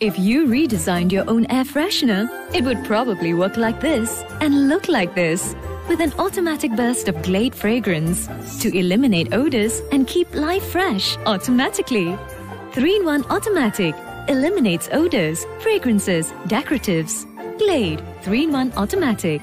If you redesigned your own air freshener, it would probably work like this and look like this with an automatic burst of Glade fragrance to eliminate odors and keep life fresh automatically. 3 in 1 automatic eliminates odors, fragrances, decoratives. Glade 3 in 1 automatic.